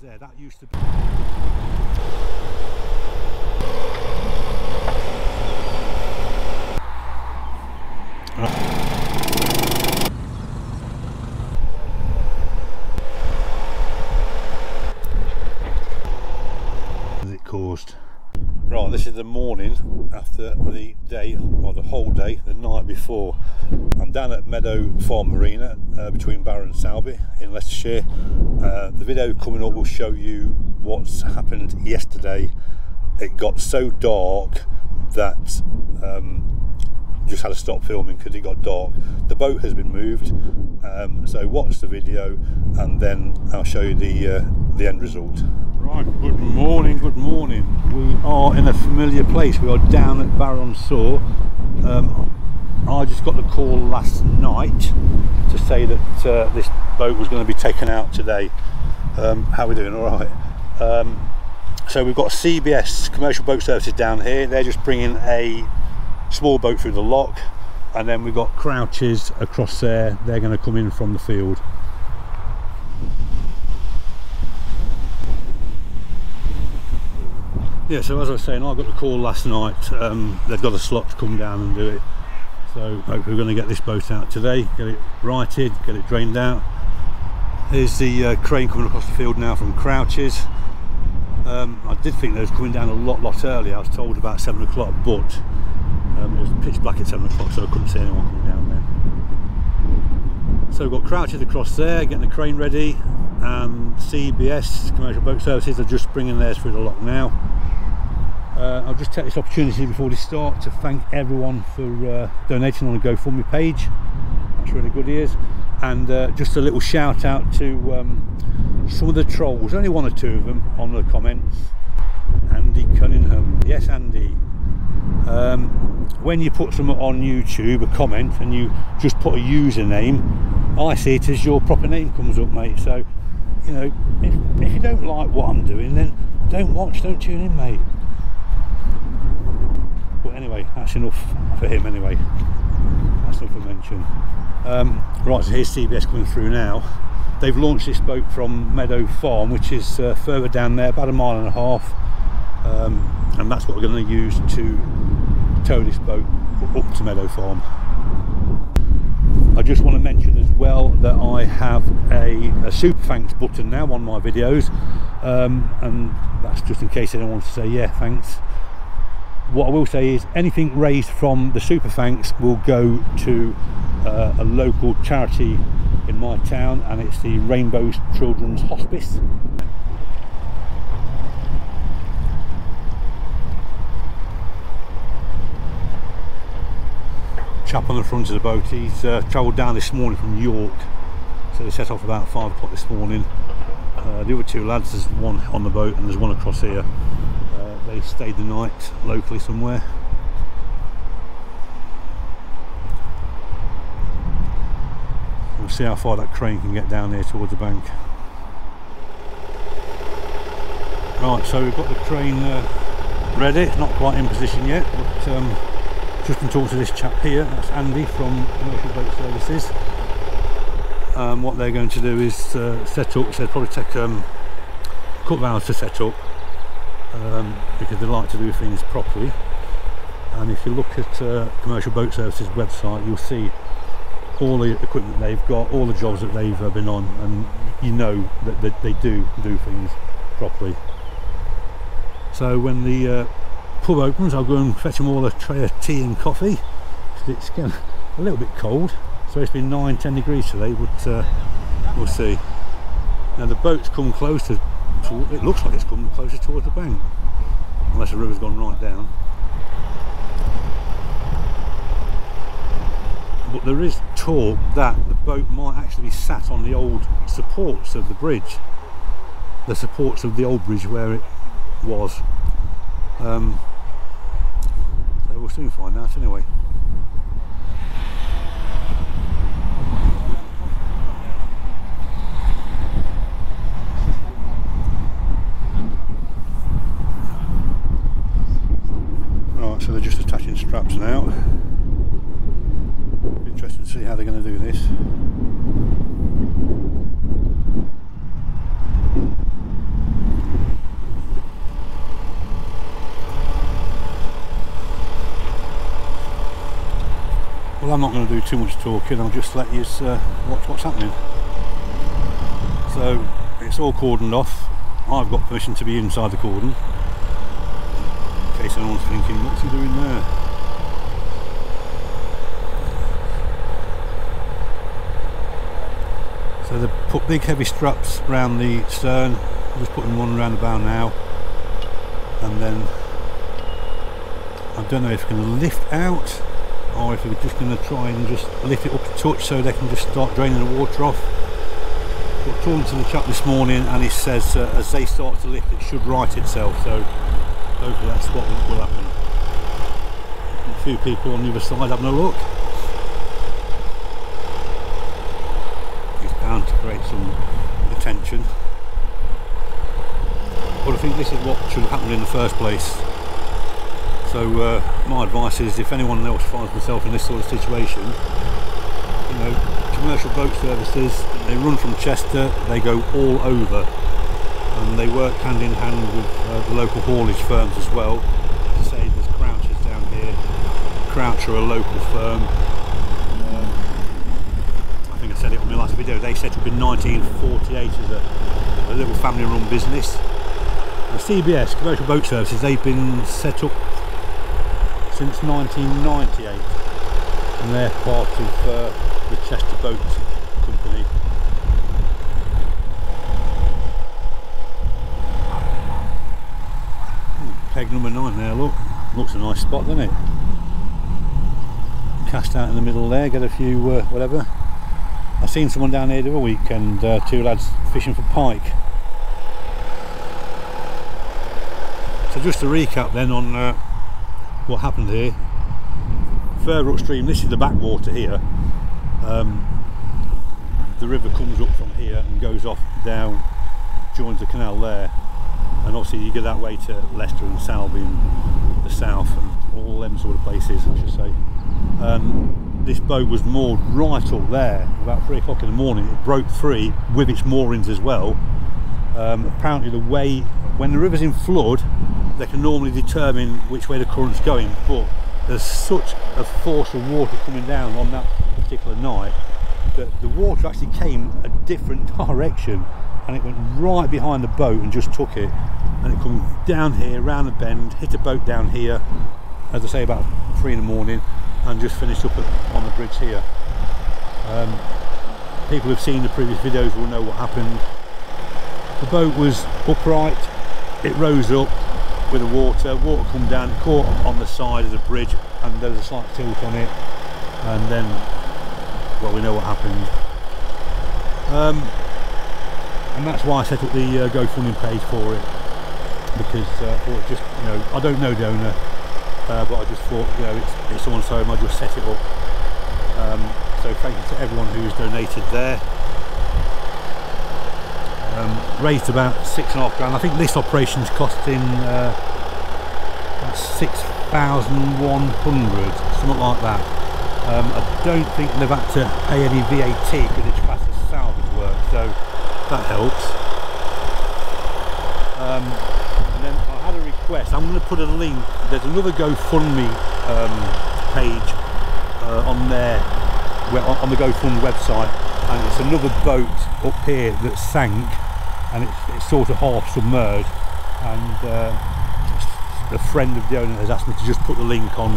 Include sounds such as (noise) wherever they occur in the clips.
was there. That used to be. it caused. Right, this is the morning after the day, or the whole day, the night before. Down at Meadow Farm Marina uh, between Barrow and Sileby in Leicestershire. Uh, the video coming up will show you what's happened yesterday. It got so dark that um, just had to stop filming because it got dark. The boat has been moved, um, so watch the video and then I'll show you the uh, the end result. Right, good morning, good morning. We are in a familiar place. We are down at Barrow-on-Soar. Um, I just got the call last night to say that uh, this boat was going to be taken out today. Um, how are we doing? All right. Um, so we've got CBS Commercial Boat Services down here. They're just bringing a small boat through the lock, and then we've got Crouches across there. They're going to come in from the field. yeah so as I was saying I got the call last night um, they've got a slot to come down and do it so hopefully we're going to get this boat out today get it righted get it drained out. Here's the uh, crane coming across the field now from Crouches. Um, I did think they was coming down a lot lot earlier. I was told about 7 o'clock but um, it was pitch black at 7 o'clock so I couldn't see anyone coming down then. So we've got Crouches across there getting the crane ready and CBS Commercial Boat Services are just bringing theirs through the lock now uh, I'll just take this opportunity before we start to thank everyone for uh, donating on the GoFundMe page. That's really good ears. And uh, just a little shout out to um, some of the trolls, only one or two of them on the comments. Andy Cunningham, yes Andy. Um, when you put something on YouTube, a comment, and you just put a username, I see it as your proper name comes up, mate. So, you know, if, if you don't like what I'm doing, then don't watch, don't tune in, mate anyway that's enough for him anyway. That's enough for mention. Um, right so here's CBS coming through now. They've launched this boat from Meadow Farm which is uh, further down there about a mile and a half. Um, and that's what we're going to use to tow this boat up to Meadow Farm. I just want to mention as well that I have a, a super thanks button now on my videos. Um, and that's just in case anyone wants to say yeah thanks what I will say is anything raised from the super thanks will go to uh, a local charity in my town and it's the Rainbows Children's Hospice. Chap on the front of the boat he's uh, travelled down this morning from York. So they set off about five o'clock this morning. Uh, the other two lads there's one on the boat and there's one across here they stayed the night locally somewhere. We'll see how far that crane can get down there towards the bank. Right, so we've got the crane uh, ready. Not quite in position yet, but um, just been talking to this chap here. That's Andy from Commercial Boat Services. Um, what they're going to do is uh, set up. So they'll probably take um, a couple of hours to set up um, because they like to do things properly and if you look at uh, Commercial Boat Services website you'll see all the equipment they've got, all the jobs that they've uh, been on and you know that, they do do things properly. So when the uh, pub opens I'll go and fetch them all a tray of tea and coffee it's getting a little bit cold so it's been 9-10 degrees today but uh, we'll see. Now the boat's come close it looks like it's coming closer towards the bank. Unless the river's gone right down. But there is talk that the boat might actually be sat on the old supports of the bridge. The supports of the old bridge where it was. Um, so we'll soon find out anyway so they're just attaching straps now. Interesting to see how they're going to do this. Well I'm not going to do too much talking I'll just let you uh, watch what's happening. So it's all cordoned off. I've got permission to be inside the cordon. Case anyone's thinking, what's he doing there? So they put big heavy straps around the stern. I'm just putting one around the bow now. And then I don't know if we're going to lift out or if we're just going to try and just lift it up a touch so they can just start draining the water off. But talking to the chap this morning and he says uh, as they start to lift it should right itself so hopefully that's what will happen. A few people on the other side having a look. It's bound to create some attention. But I think this is what should have happened in the first place. So uh, my advice is if anyone else finds themselves in this sort of situation, you know, commercial boat services, they run from Chester, they go all over and they work hand in hand with uh, the local haulage firms as well. To say there's Crouchers down here, Crouch are a local firm. Um, I think I said it on my last video, they set up in 1948 as a, a little family run business. The CBS, Commercial Boat Services, they've been set up since 1998 and they're part of uh, the Chester Boat Company. Peg number nine there, look. Looks a nice spot, doesn't it? Cast out in the middle there, get a few uh, whatever. I've seen someone down here the other week and uh, two lads fishing for pike. So just to recap then on uh, what happened here further upstream this is the backwater here um, the river comes up from here and goes off down joins the canal there and obviously you go that way to Leicester and Sileby and the south and all them sort of places I should say. Um, this boat was moored right up there about three o'clock in the morning. It broke free with its moorings as well. Um, apparently the way when the river's in flood they can normally determine which way the current's going but there's such a force of water coming down on that particular night that the water actually came a different (laughs) direction and it went right behind the boat and just took it. And it come down here around the bend hit a boat down here as I say about three in the morning and just finished up on the bridge here. Um, people who've seen the previous videos will know what happened. The boat was upright. It rose up with the water. Water come down. Caught on the side of the bridge and there was a slight tilt on it. And then well we know what happened. Um, and that's why I set up the uh, GoFundMe page for it because uh, just you know I don't know the owner uh, but I just thought you know it's, it's someone's home I just set it up um, so thank you to everyone who's donated there um, raised about six and a half grand. I think this operation's costing uh, six thousand one hundred, something like that. Um, I don't think they've had to pay any VAT because it's classed as salvage work, so that helps. Um, and then I had a request. I'm going to put a link. There's another GoFundMe um, page uh, on there, on the GoFundMe website, and it's another boat up here that sank and it's, it's sort of half submerged and uh, the friend of the owner has asked me to just put the link on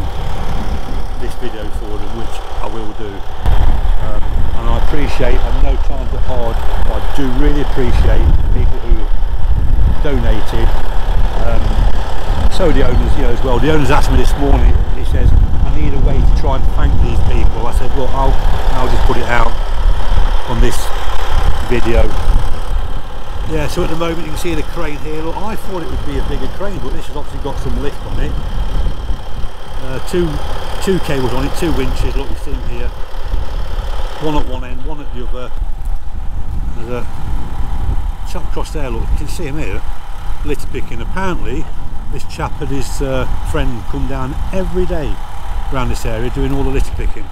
this video for them which I will do I appreciate and no time to hard I do really appreciate the people who donated um, so the owners you know as well the owners asked me this morning he says I need a way to try and thank these people I said well I'll, I'll just put it out on this video yeah, so at the moment you can see the crane here. Look, I thought it would be a bigger crane, but this has obviously got some lift on it. Uh, two two cables on it, two winches. Look, you see them here. One at one end, one at the other. There's a chap across there. Look, you can see him here. Litter picking. Apparently, this chap and his uh, friend come down every day around this area doing all the litter picking,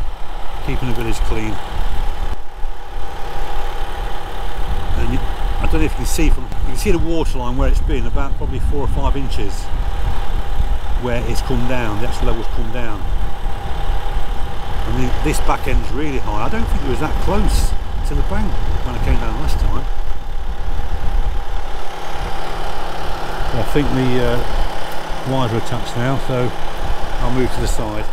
keeping the village clean. And I don't know if you can see from you can see the water line where it's been about probably four or five inches where it's come down the actual level's come down and the, this back end's really high. I don't think it was that close to the bank when I came down last time. I think the uh, wires are attached now, so I'll move to the side.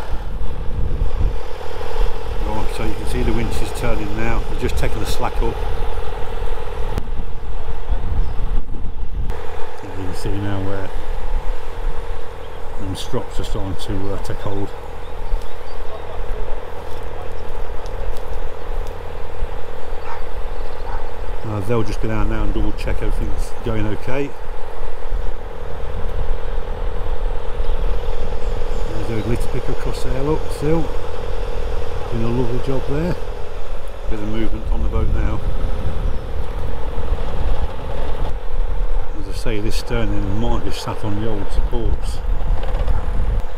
Right, so you can see the winch is turning now. We're just taking the slack up. you can see now where the strops are starting to uh, take hold. They'll just go down now and double check everything's going okay. There's a glitter picker across there, look, still. Doing a lovely job there. Bit of movement on the boat now. As I say, this stern end might be sat on the old supports.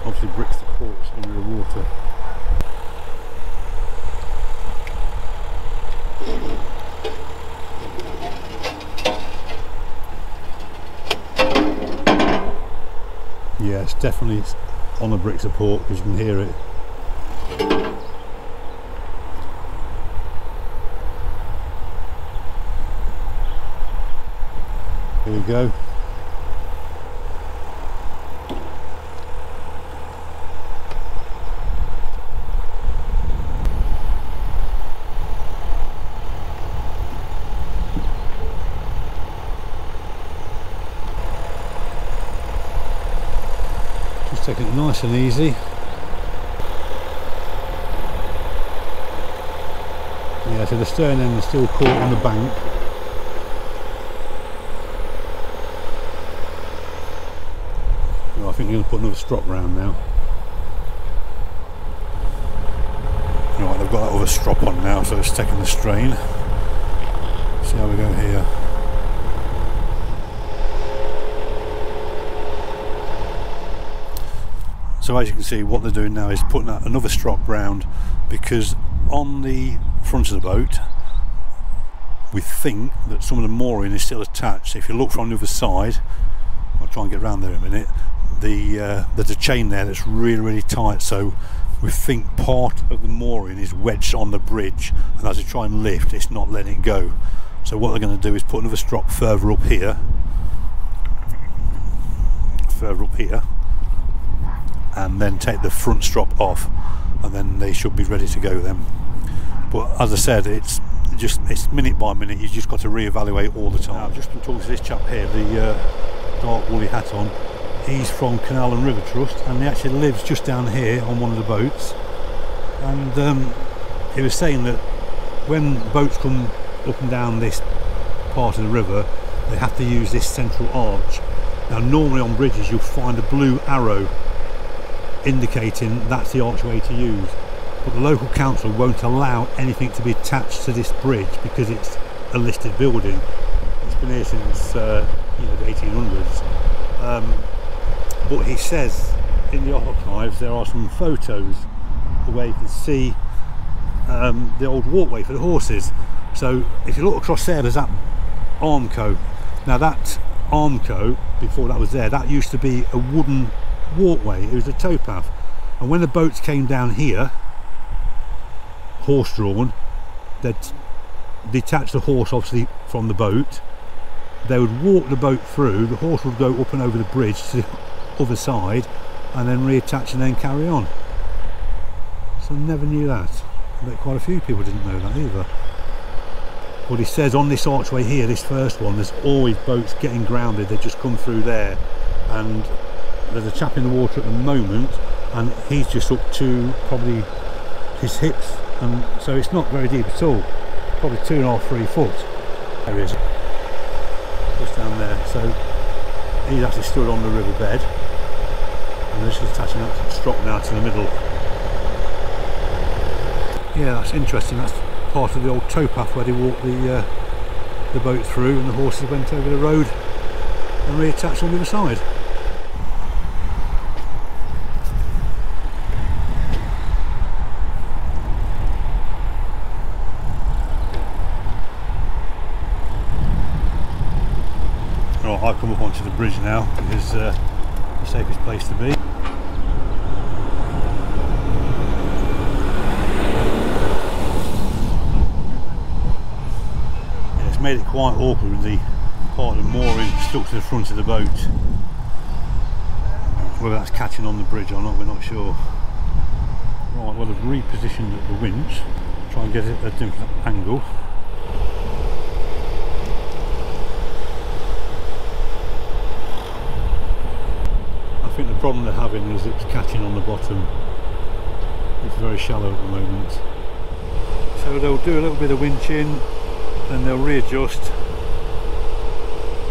Obviously bricks the ports under the water. Yeah, it's definitely on the brick support because you can hear it. Here we go. Just taking it nice and easy. Yeah, so the stern end is still caught on the bank. Well, I think you're going to put another strop round now. Right, they've got that other strop on now, so it's taking the strain. See how we go here. So as you can see, what they're doing now is putting another strop round because on the front of the boat, we think that some of the mooring is still attached. If you look from the other side, I'll try and get around there in a minute. The uh, there's a chain there that's really really tight. So we think part of the mooring is wedged on the bridge, and as they try and lift, it's not letting it go. So what they're going to do is put another strop further up here, further up here, and then take the front strop off, and then they should be ready to go then. But as I said, it's just it's minute by minute. you've just got to reevaluate all the time. I've just been talking to this chap here, the uh, dark woolly hat on. He's from Canal and River Trust, and he actually lives just down here on one of the boats. And um, he was saying that when boats come up and down this part of the river, they have to use this central arch. Now, normally on bridges, you'll find a blue arrow indicating that's the archway to use but the local council won't allow anything to be attached to this bridge because it's a listed building. It's been here since uh, you know the 1800s. Um, but he says in the archives there are some photos where you can see um, the old walkway for the horses. So if you look across there, there's that Armco. Now that Armco, before that was there, that used to be a wooden walkway. It was a towpath. And when the boats came down here, horse drawn they'd detach the horse obviously from the boat. They would walk the boat through. The horse would go up and over the bridge to the (laughs) other side and then reattach and then carry on. So I never knew that. But quite a few people didn't know that either. What he says on this archway here this first one there's always boats getting grounded. They just come through there. And there's a chap in the water at the moment and he's just up to probably his hips and so it's not very deep at all. Probably two and a half three foot there he is just down there. So he's actually stood on the river bed and this is attaching that strop now to the middle. Yeah that's interesting. That's part of the old towpath where they walked the uh, the boat through and the horses went over the road and reattached on the other side to the bridge now because uh, the safest place to be. Yeah, it's made it quite awkward with the part of the mooring stuck to the front of the boat. Whether that's catching on the bridge or not, we're not sure. Right, well I've repositioned the winch, try and get it at a different angle. Problem they're having is it's catching on the bottom. It's very shallow at the moment. So they'll do a little bit of winching, then they'll readjust,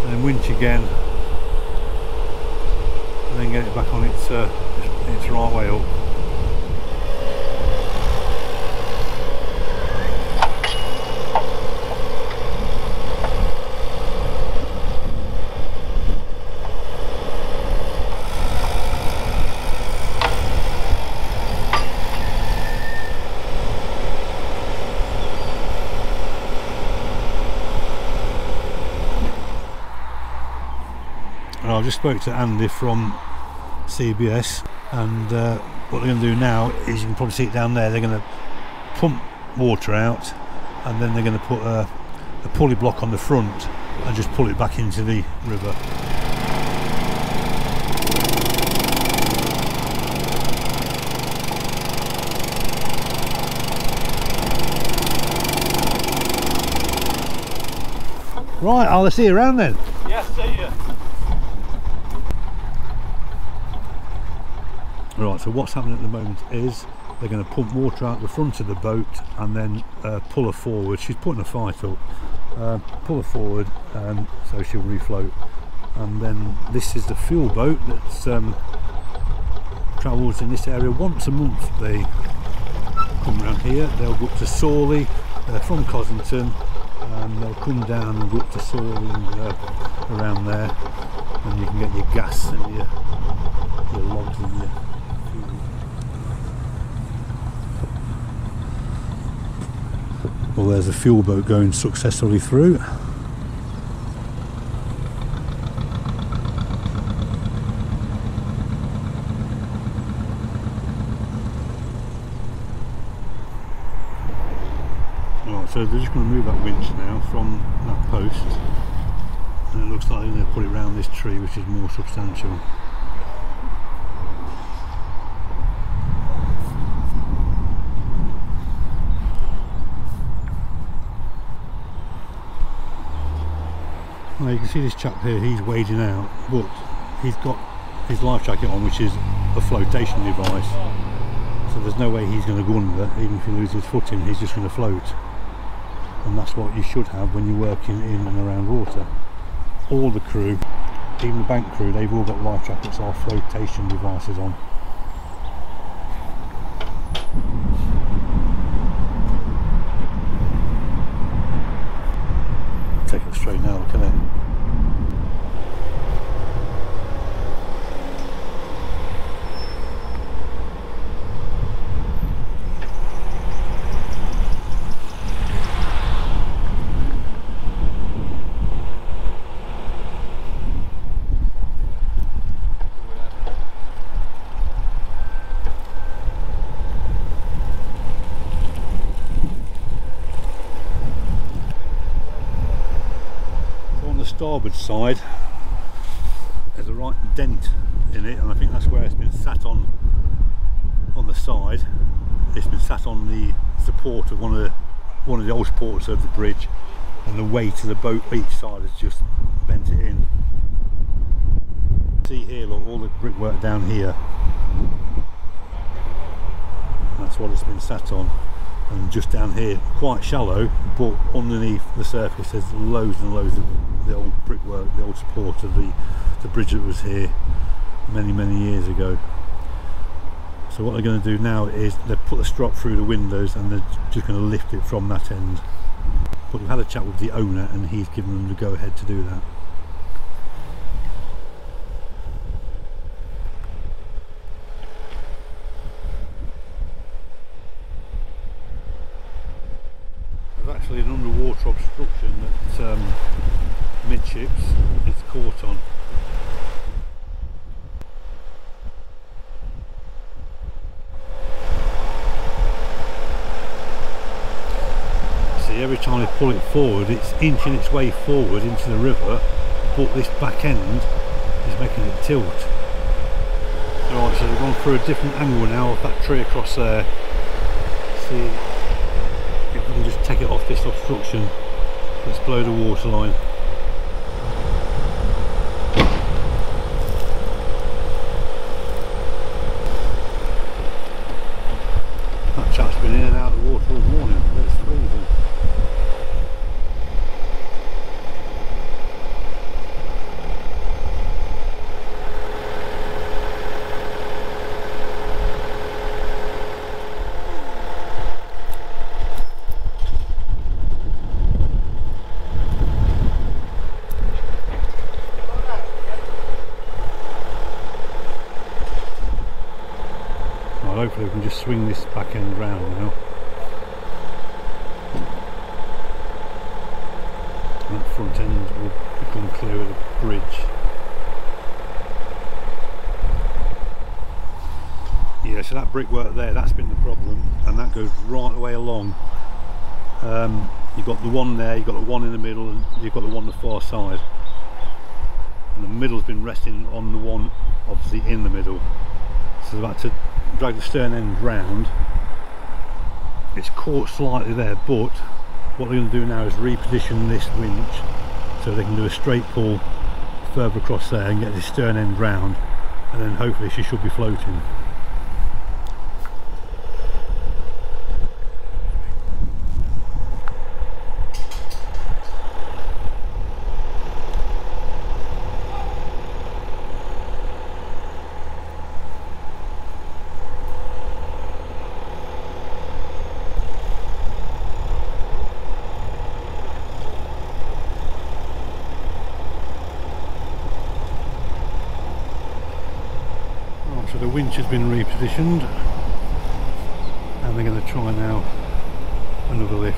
and then winch again, and then get it back on its, uh, its right way up. Just spoke to Andy from CBS, and uh, what they're going to do now is you can probably see it down there. They're going to pump water out, and then they're going to put a, a pulley block on the front and just pull it back into the river. Right, I'll see you around then. Yes, see you. Right, so what's happening at the moment is they're going to pump water out the front of the boat and then uh, pull her forward. She's putting a fight up. Uh, pull her forward um, so she'll refloat. And then this is the fuel boat that um, travels in this area once a month. They come around here, they'll go up to Sawley uh, from Cossington and they'll come down and go up to Sawley and uh, around there and you can get your gas and your, your logs and your fuel. Well there's a fuel boat going successfully through. So they're just going to move that winch now from that post and it looks like they're going to put it around this tree which is more substantial. Now you can see this chap here, he's wading out, but he's got his life jacket on which is a flotation device. So there's no way he's going to go under, even if he loses his footing, he's just going to float. And that's what you should have when you're working in and around water. All the crew, even the bank crew, they've all got life jackets or flotation devices on. Take it straight now, look at it. So on the starboard side, there's a right dent in it, and I think that's where it's been sat on on the side. It's been sat on the support of one of the one of the old supports of the bridge, and the weight of the boat each side has just bent it in. See here, look, all the brickwork down here. That's what it's been sat on and just down here quite shallow but underneath the surface there's loads and loads of the old brickwork the old support of the the bridge that was here many many years ago. So what they're going to do now is they've put a strop through the windows and they're just going to lift it from that end. But we've had a chat with the owner and he's given them the go ahead to do that actually an underwater obstruction that um, midships is caught on. See every time I pull it forward it's inching its way forward into the river but this back end is making it tilt. Right, so we've gone through a different angle now of that tree across there. See if we can just take it off this obstruction. Let's blow the water line. That chap's been in and out of the water all morning, it's freezing. Well, hopefully we can just swing this back end round now. That front become clear of the bridge. Yeah, so that brickwork there, that's been the problem, and that goes right the way along. Um, you've got the one there, you've got the one in the middle, and you've got the one on the far side. And the middle's been resting on the one obviously in the middle. So had to drag the stern end round. It's caught slightly there, but what they're going to do now is reposition this winch so they can do a straight pull further across there and get the stern end round and then hopefully she should be floating. Right, so the winch has been repositioned and they're going to try now another lift.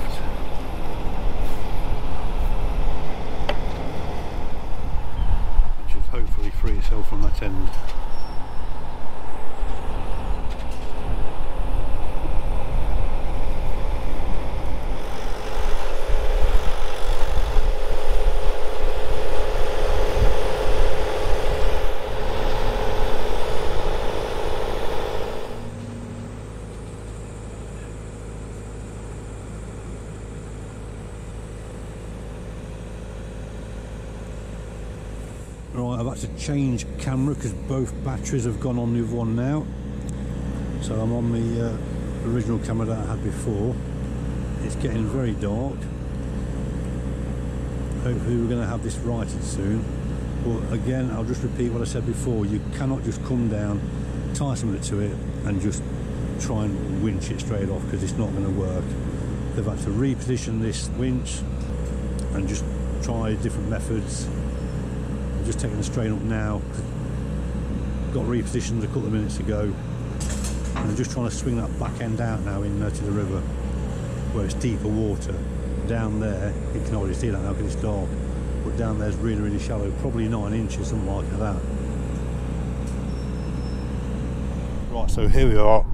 Which should hopefully free itself from that end. To change camera because both batteries have gone on the other one now. So I'm on the uh, original camera that I had before. It's getting very dark. Hopefully we're going to have this righted soon. But again, I'll just repeat what I said before. You cannot just come down, tie something to it and just try and winch it straight off because it's not going to work. They've had to reposition this winch and just try different methods just taking the strain up now. Got repositioned a couple of minutes ago. And I'm just trying to swing that back end out now in uh, to the river where it's deeper water. Down there, you can already see that now because it's dark. But down there's really, really shallow, probably nine inches, something like that. Right, so here we are,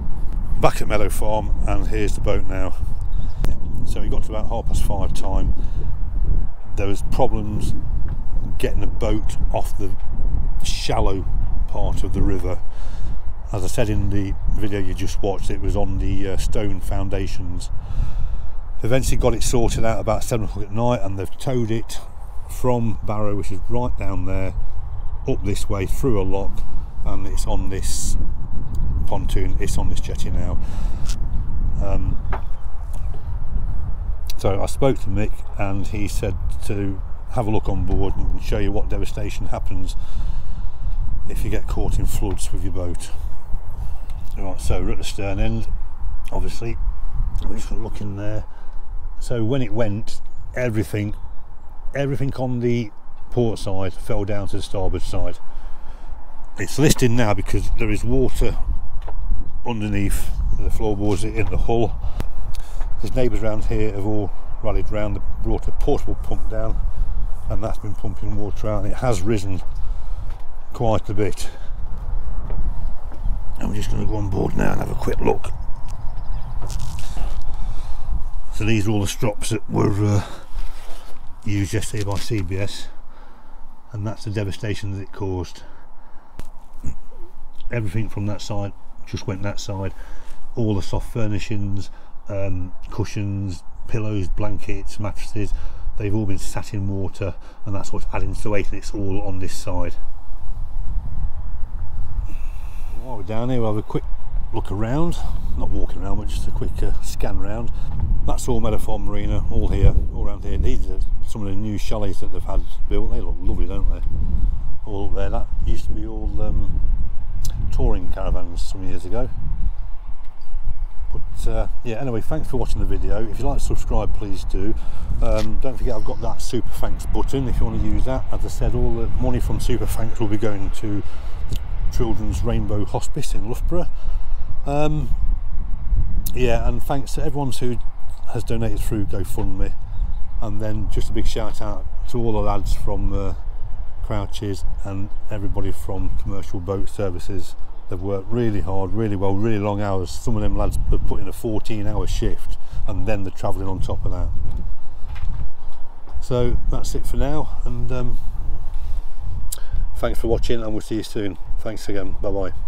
back at Meadow Farm, and here's the boat now. So we got to about half past five time. There was problems getting the boat off the shallow part of the river. As I said in the video you just watched, it was on the uh, stone foundations. Eventually got it sorted out about 7 o'clock at night and they've towed it from Barrow, which is right down there, up this way through a lock and it's on this pontoon, it's on this jetty now. Um, so I spoke to Mick and he said to have a look on board and show you what devastation happens if you get caught in floods with your boat. Right, so we're at the stern end, obviously. I'm just going to look in there. So when it went, everything, everything on the port side fell down to the starboard side. It's listed now because there is water underneath the floorboards in the hull. There's neighbours around here have all rallied round, brought a portable pump down and that's been pumping water out and it has risen quite a bit. And we're just going to go on board now and have a quick look. So these are all the strops that were uh, used yesterday by CBS, and that's the devastation that it caused. Everything from that side just went that side. All the soft furnishings, um, cushions, pillows, blankets, mattresses, they've all been sat in water, and that's what's adding to the weight, and it's all on this side. While we're down here, we'll have a quick look around, not walking around, but just a quick uh, scan around. That's all Meadowfarm Marina, all here, all around here. These are some of the new chalets that they've had built. They look lovely, don't they? All up there. That used to be all um, touring caravans some years ago. But uh, yeah, anyway, thanks for watching the video. If you'd like subscribe, please do. Um, don't forget, I've got that Super Thanks button if you want to use that. As I said, all the money from Super Thanks will be going to the Children's Rainbow Hospice in Loughborough. Um, yeah, and thanks to everyone who has donated through GoFundMe. And then just a big shout out to all the lads from uh, Crouches and everybody from Commercial Boat Services. They've worked really hard, really well, really long hours. Some of them lads have put in a 14 hour shift and then they're travelling on top of that. So that's it for now, and um, thanks for watching, and we'll see you soon. Thanks again. Bye bye.